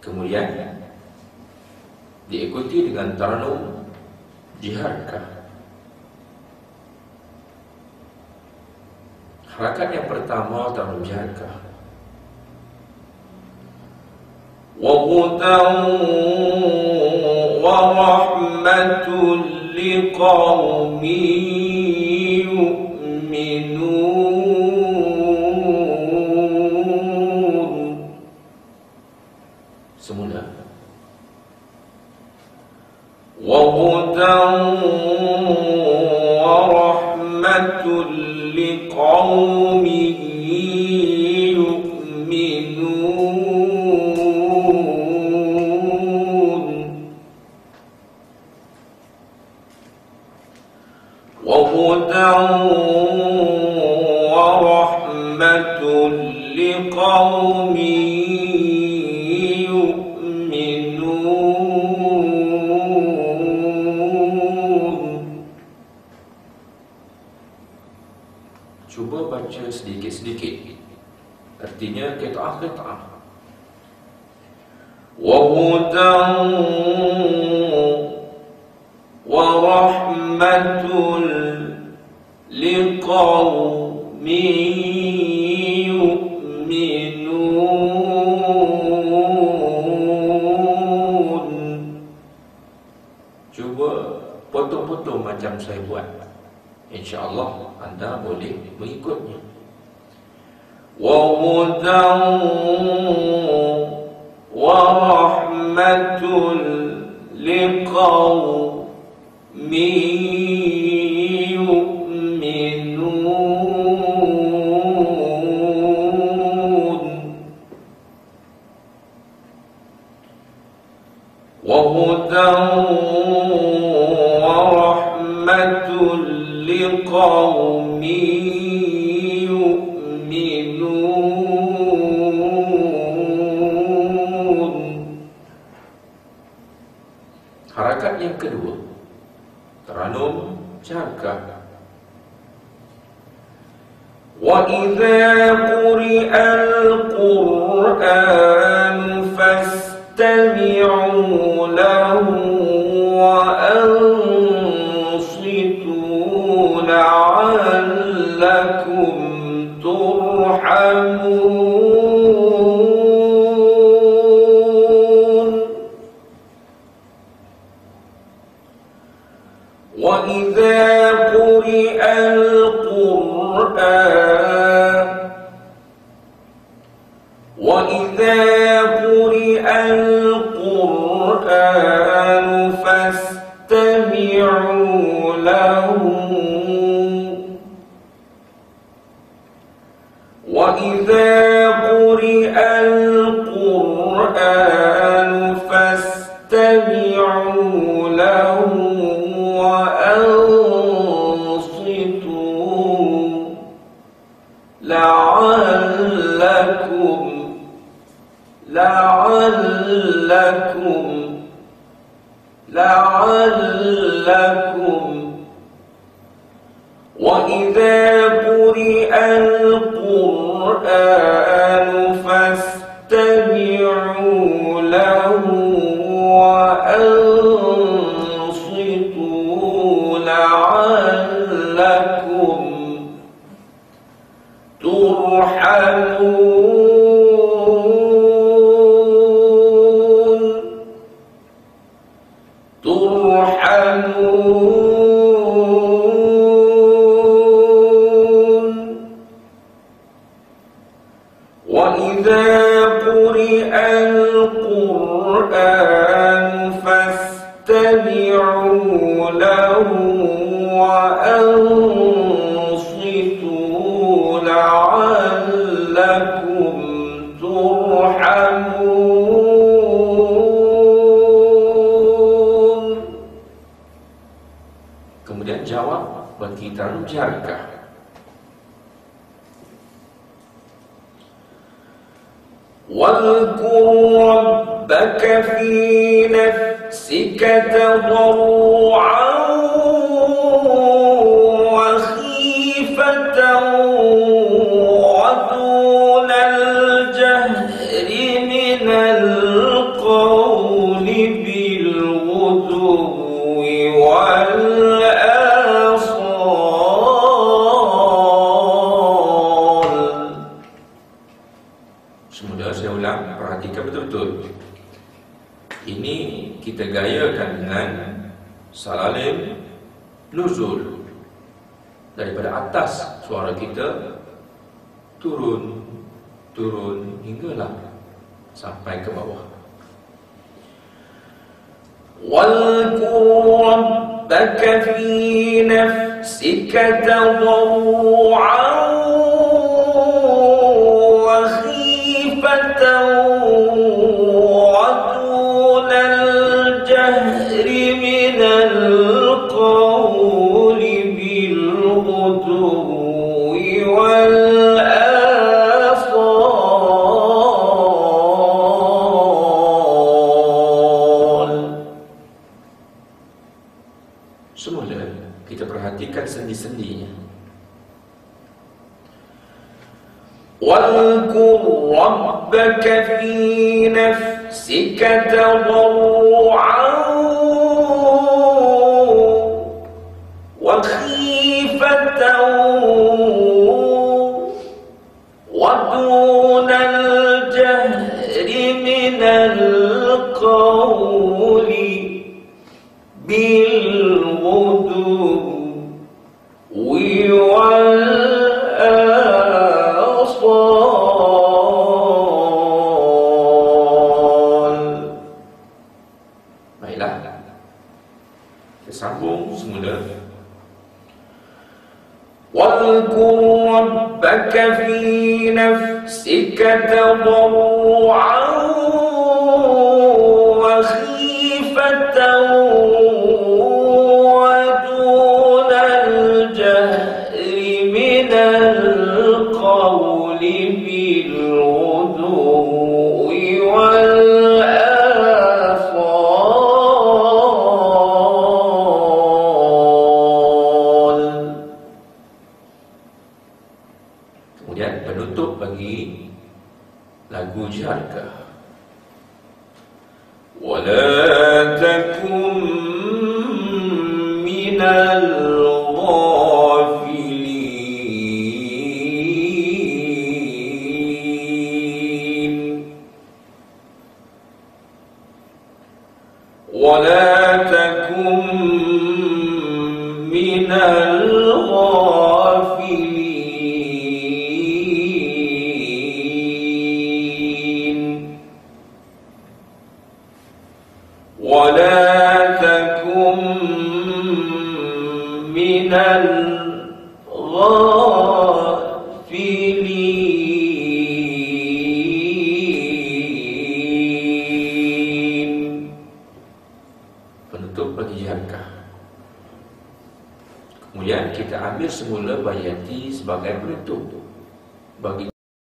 Kemudian diikuti dengan taranum jiharkah. Harakat yang pertama taranum jiharkah. وهدى ورحمة لقوم سمونا وهدى ورحمة لقوم يؤمنون وهدى saja sedikit-sedikit. Artinya kita akhir taat. Wa hudan wa rahmatul liqawmi. Cuba potong-potong macam saya buat insyaallah anda boleh mengikutnya. Wa hudan wa rahmatun liqaumin لقوم يؤمنون. Harakat yang kedua. Teranum وَإِذَا قُرِئَ الْقُرْآنُ فَاسْتَمِعُوا لَهُ وَأَنْصِتُوا وإذا قرئ القرآن وإذا قرئ القرآن فاستمعوا له. وإذا قرئ القرآن فاستمعوا له وأنصتوا لعلكم لعلكم لعلكم. وإذا القرآن فاستمعوا. Kemudian jawab bagi tarung jarkah واذكر ربك في نفسك تضرعاً Ini kita gayakan dengan salalim nuzul daripada atas suara kita turun turun hinggalah sampai ke bawah. واذكر ربك في نفسك تضرعا وخيفة من القول بالغدو والآصال Semula kita perhatikan sendi-sendinya. واذكر ربك في نفسك تضرعا واذكر ربك في نفسك تضرعا Kemudian penutup bagi lagu Jiharkah. ولا تكن من ambil semula Bayati sebagai penutup bagi